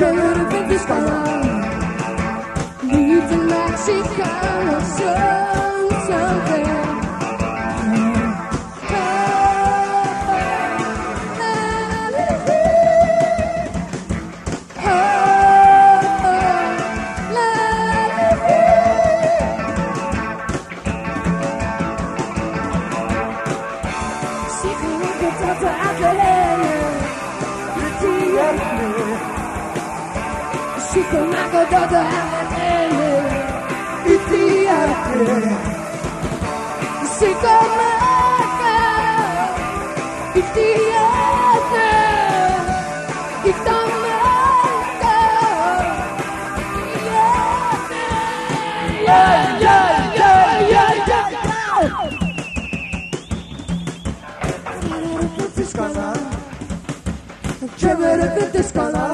Franciscana Chévere Franciscana Little Mexicana Son, something しこなことだって言ってやってしこなか言ってやって言ったん Yeah, yeah, yeah, yeah, yeah, yeah. Chévere que te escalas.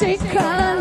Mexicana So,